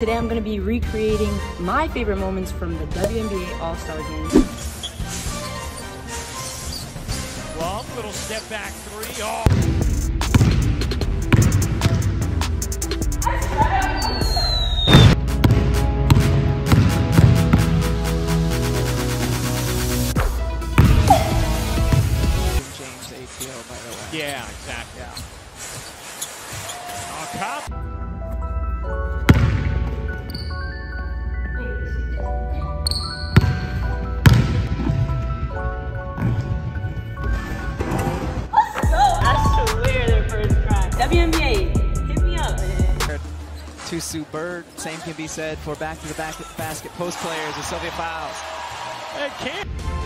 Today I'm going to be recreating my favorite moments from the WNBA All-Star Game. Love, little step back three. Oh. James ATO, by the way. Yeah, exactly. Oh, Cobb. To Sue Bird, same can be said for back-to-the-back basket post players as Sylvia Fowles. Hey, Cam.